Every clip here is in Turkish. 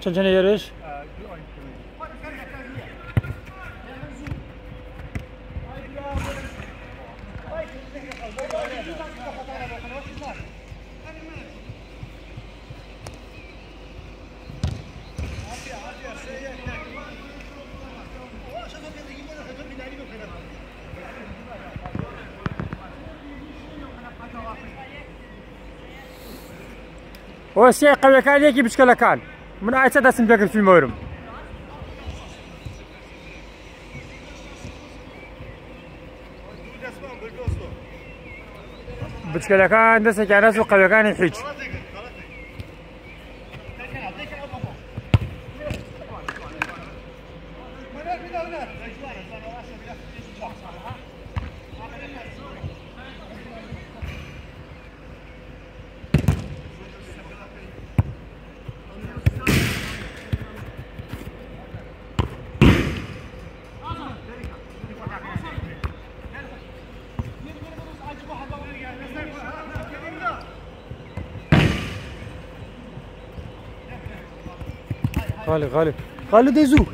چەند چەنە ێرش ئەوە سێ قەوەکانێکی بچکەلەکان من عيتا داسن باكن في مورم بتكلكان داسك على سوق كان يحيج هیچ غالي غالي غالي ديزو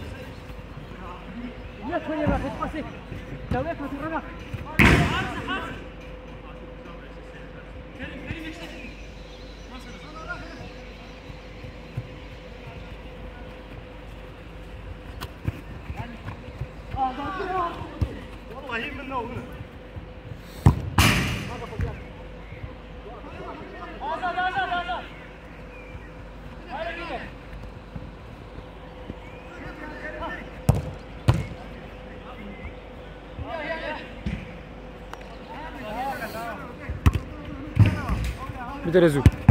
والله منه ومنه Meter azul.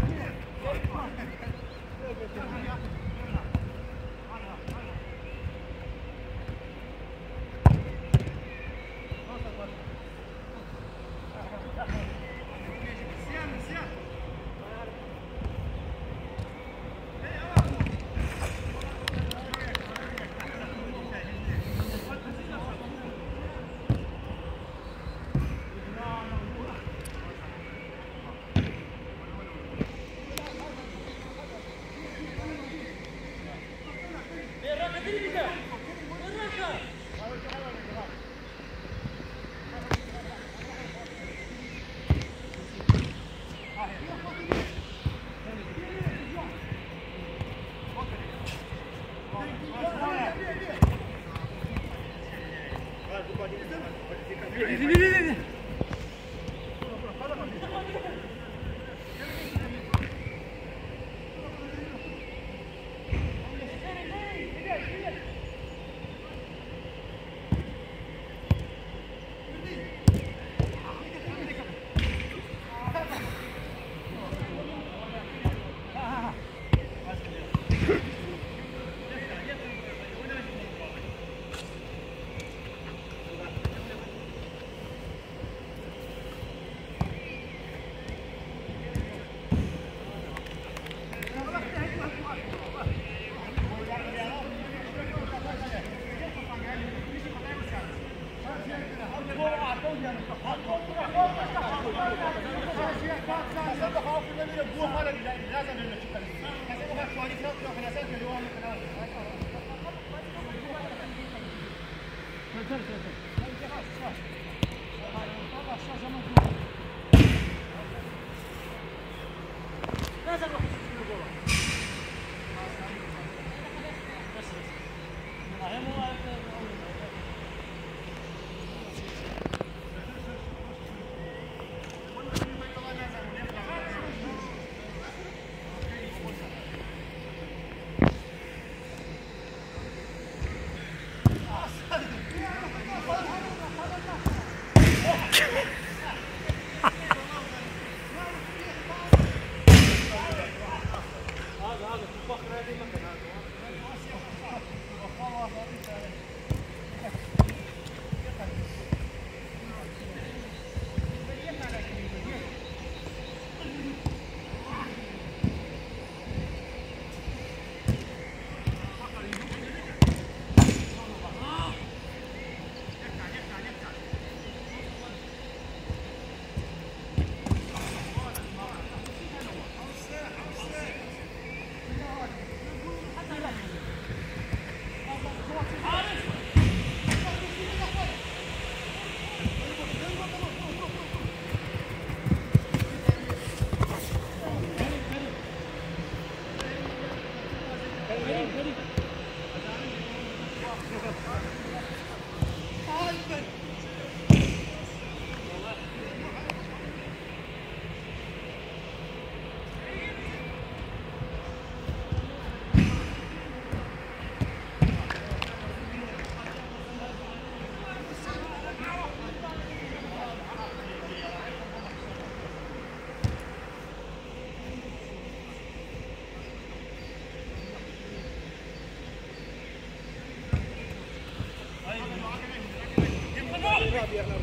pierna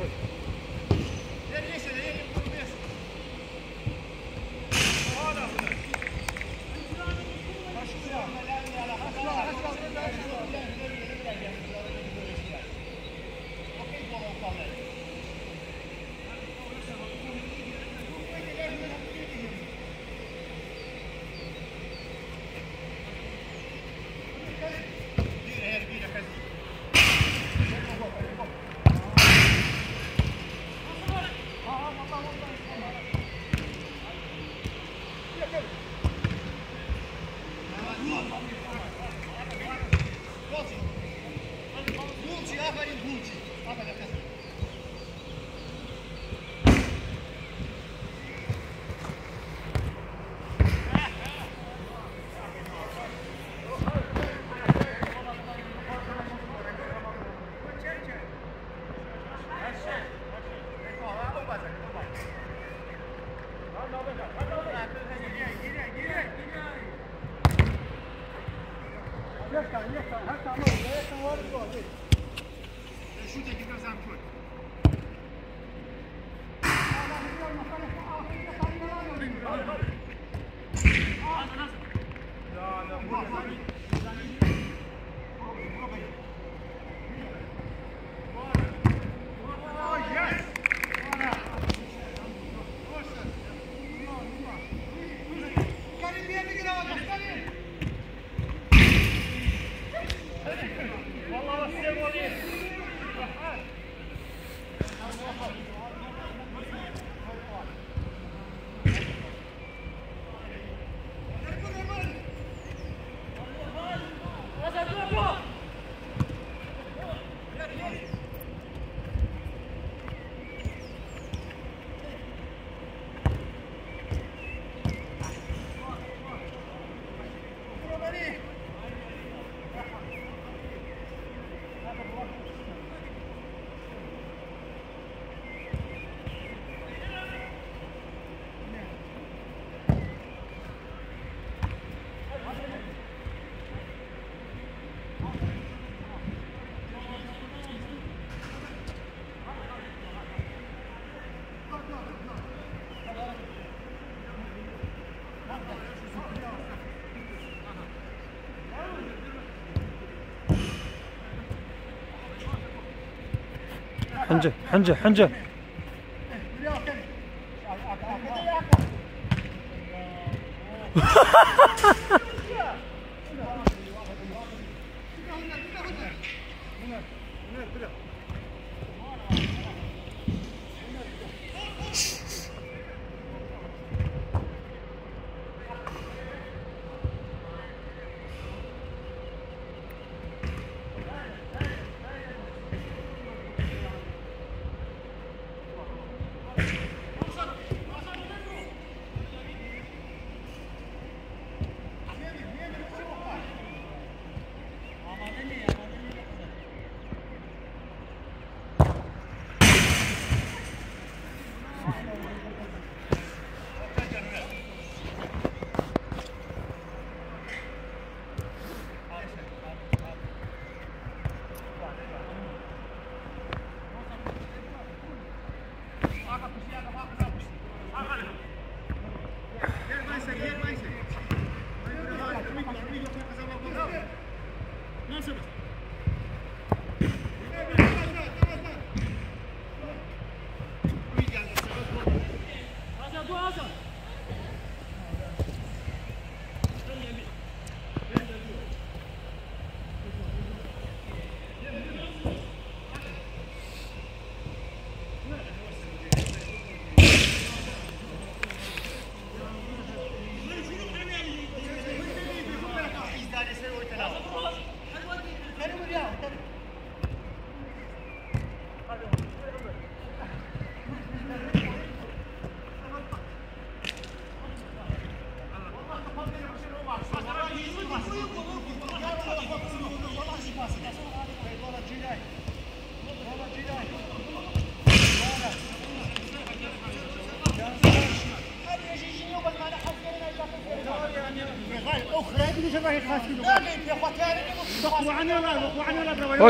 Allah'a emanet olun. 현재 현재 현재.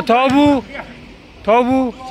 تابو تابو Sakafka, na,